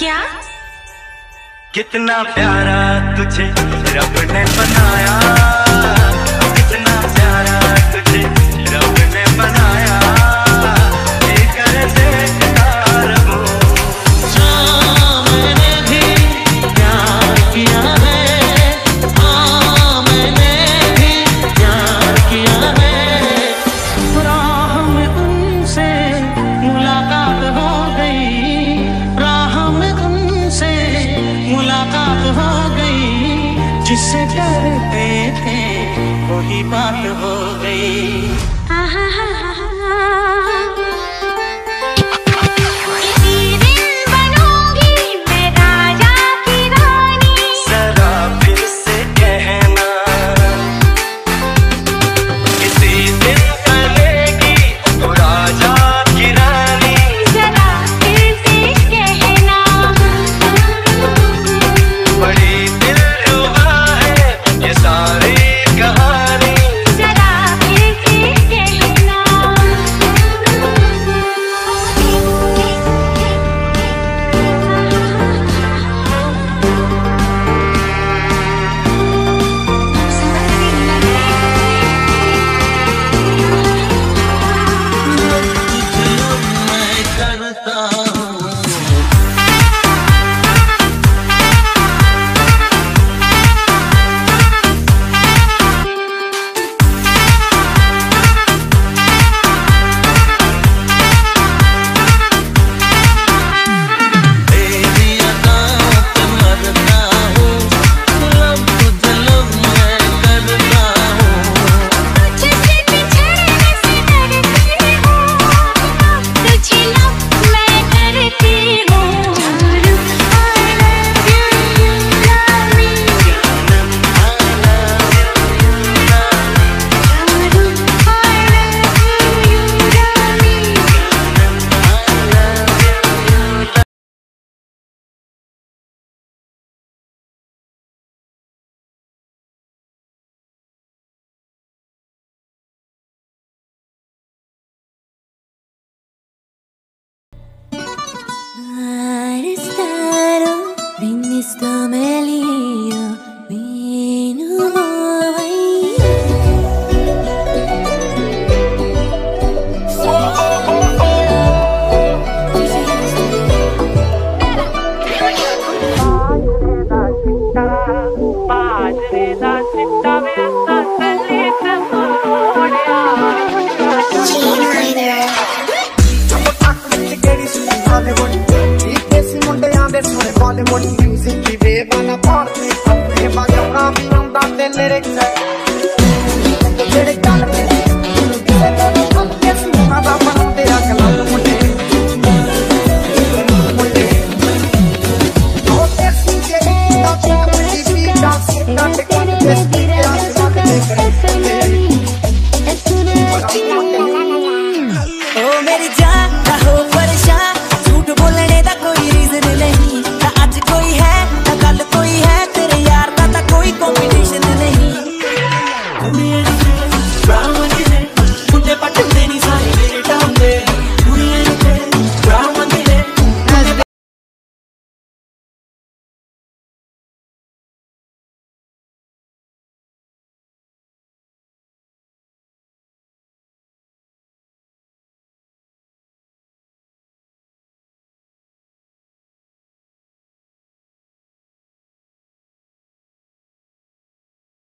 क्या? कितना प्यारा तुझे रब ने बनाया। ਬਾਲੀਵੁੱਡ ਮਿਊਜ਼ਿਕ ਦੀ ਵੇਵ ਨਾ ਪਾੜਦੇ ਆਪਣੇ ਵਜਾਉਣਾ ਵੀ ਆਉਂਦਾ ਤੇ ਲਿਰਿਕਸ ਜਿਹੜੇ ਗੱਲ ਤੇ ਕਿਸੇ ਦਾ ਨਾ ਸਮਝੇ ਸੁਣਾ ਦਾ ਬਣਾਉਂਦੇ ਆ ਕਲਮ ਮੁੰਡੇ ਮੁੰਡੇ ਉਹ ਤੇ ਸੁਣਦੇ ਦਾ ਤੇ ਕਮਲੀ ਵੀ ਡਾਂਸ ਨਾ ਤੇ ਕੋਈ ਤੇ ਸਪੀਕਰ ਆ ਤੇ ओ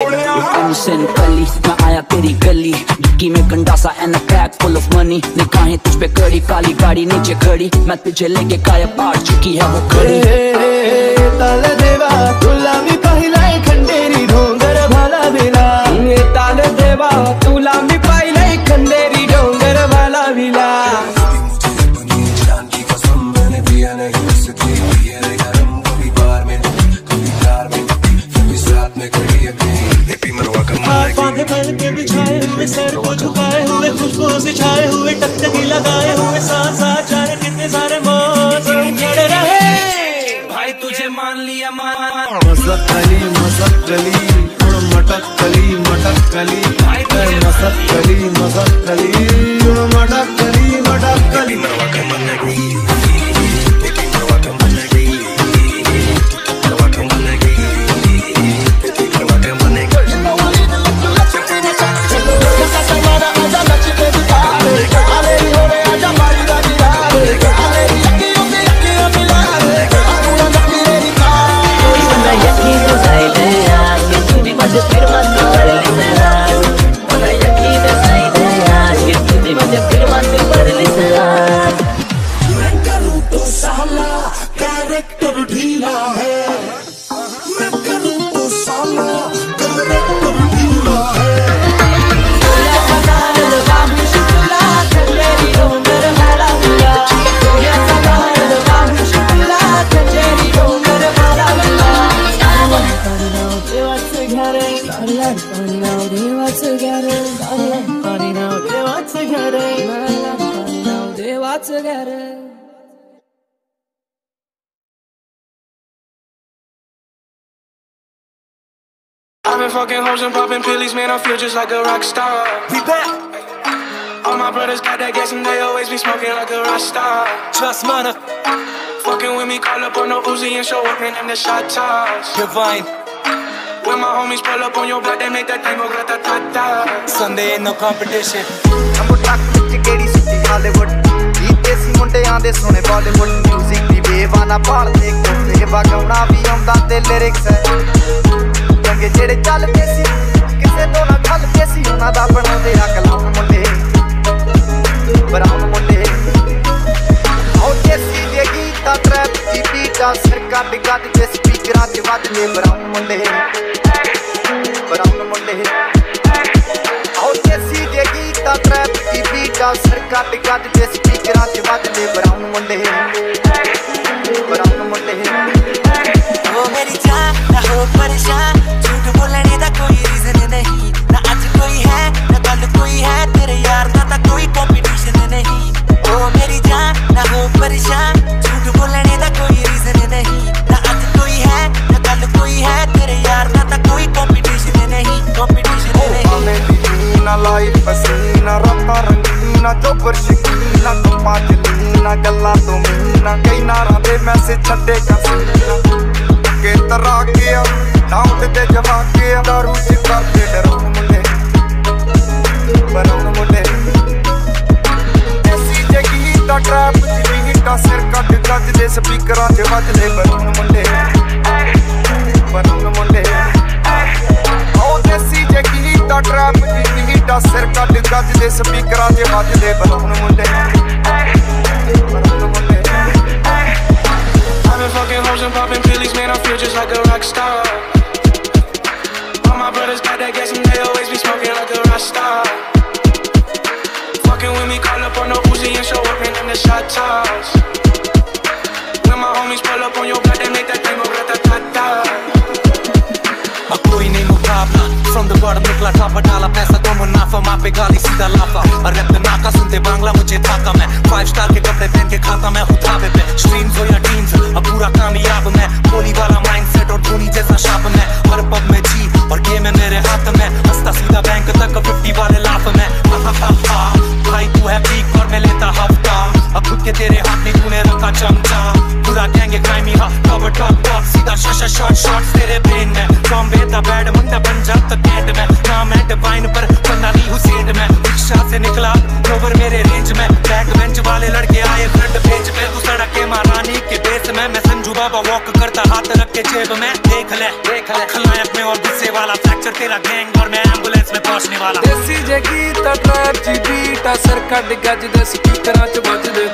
टेंशन कली मैं आया तेरी गली। डिक्की में गंडा सा and pack bag full of money निकाहें तुझ पे कड़ी काली गाड़ी नीचे खड़ी। मैं तुझे लेके काया पार चुकी है वो खड़ी ताले देवा तुला मी पाहिलाय खंडेरी ढोंगर भाला बेला ताले देवा तुला मी ಮಸಕ್ಕಲಿ ಮಟಕ್ಕಲಿ ಮಟಕ್ಕಲಿ ಮಸಕ್ಕಲಿ ಮಸಕ್ಕಲಿ ಮಟಕ್ಕಲಿ ಮಟಕ್ಕಲಿ ಮರವಕ್ಕ ಮನ್ನಡಿ together. I've been fucking hoes and popping pills, man. I feel just like a rock star. We back. All my brothers got that gas and they always be smoking like a rock star. Trust mana. Fucking with me, call up on no Uzi and show up, man, them the shot toss. Divine. When my homies pull up on your block, they make that thing go grata ta ta. Sunday, ain't no competition. I'm a doctor, Hollywood. ਮੁੰਡਿਆਂ ਦੇ ਸੋਹਣੇ ਬਾਲੀਵੁੱਡ 뮤직 ਦੀ ਬੇਵਾ ਨਾ ਭਾਲਦੇ ਵਗਾਉਣਾ ਵੀ ਆਉਂਦਾ ਤੇ lyrics ਚੰਗੇ ਜਿਹੜੇ ਚੱਲਦੇ ਸੀ, ਕਿਸੇ ਤੋਂ ਨਾ ਖਲਦੇ ਸੀ, ਉਹਨਾਂ ਦਾ ਬਣਾਉਂਦੇ ਆ ਮੁੰਡੇ। ਰੰਗੀਨਾ ਚੋਬਰ ਸ਼ਕੀਨਾ ਕੰਮਾਂ ਚ ਲੀਨਾ ਗੱਲਾਂ ਤੋਂ ਮੀਨਾ ਕਈ ਨਾਰਾਂ ਦੇ ਮੈਸੇਜ ਛੱਡੇ ਕਸੀਨਾ ਕੇ ਤਰਾ ਗਿਆ ਨਾਉਟ ਤੇ ਜਵਾ ਗਿਆ ਦਾਰੂ ਚ ਕਰਦੇ ਡਰਾਉਣ ਮੁੰਡੇ। ਬਰਾਉਣ ਮੁੰਡੇ। ਐਸੀ ਜਗੀ ਦਾ ਟਰੈਪ ਚ ਹੀਟਾ ਸਿਰ ਕੱਟ ਗੱਜ ਦੇ ਸਪੀਕਰਾਂ 'ਚ ਵੱਜਦੇ ਬਰਾਉਣ ਮੁੰਡੇ। Shot toss. When my homies pull up on your block, they make that thing go grata ta ta. अब कोई नहीं मुकाबला From the bottom निकला टापा डाला पैसा तो मुनाफा माँ पे गाली सीधा लाफा और रैप नाका सुनते बांग्ला मुझे थाका मैं फाइव स्टार के पर मेरे रेंज में। बैग बेंच वाले लड़के आए फ्रंट पेज पे। तू सड़क के महारानी के बेस में। मैं संजू बाबा वॉक करता, हाथ रख के जेब में। देख ले देख ले। खलायक अपने और गुस्से वाला। फ्रैक्चर तेरा गैंग और मैं एंबुलेंस में पहुँचने वाला। देसी जगी गीत ट्रैप जी बीट सर कट गज दे, स्पीकरां च बजदे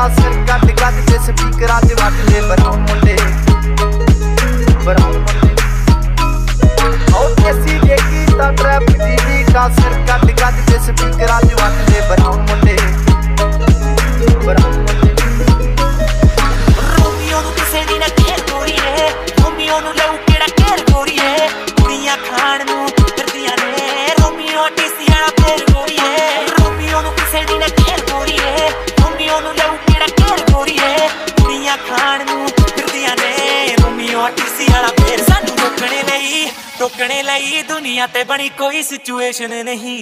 ਦੀ ਗੀਤਾਂ ਸਿਰ ਕੱਟ ਕੱਟ ਕੇ ਸਪੀਕਰਾਂ 'ਚ ਵੱਜਦੇ ਬਰਾਉਨ ਮੁੰਡੇ ਬਰਾਉਨ ਮੁੰਡੇ ਉਹ ਦੇਸੀ ਜੇ ਗੀਤਾਂ ਟਰੈਪ ਦੀ ਬੀਟਾਂ ਸਿਰ ਕੱਟ ਕੱਟ ਕੇ ਸਪੀਕਰਾਂ 'ਚ ਵੱਜਦੇ ਬਰਾਉਨ ਮੁੰਡੇ दुनिया ते बनी कोई सिचुएशन नहीं